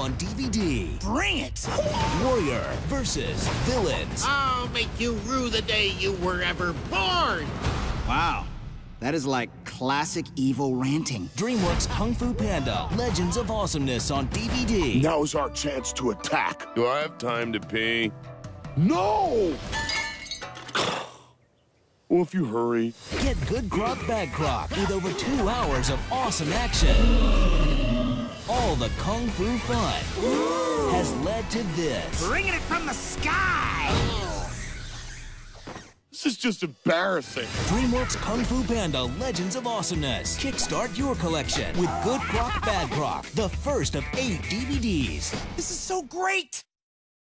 on DVD. Bring it! Warrior versus Villains. I'll make you rue the day you were ever born! Wow. That is like classic evil ranting. DreamWorks Kung Fu Panda Legends of Awesomeness on DVD. Now's our chance to attack. Do I have time to pee? No! Well, if you hurry. Get Good Croc Bad Croc with over two hours of awesome action. All the Kung Fu fun has led to this. Bringing it from the sky! This is just embarrassing. DreamWorks Kung Fu Panda Legends of Awesomeness. Kickstart your collection with Good Croc Bad Croc, the first of eight DVDs. This is so great!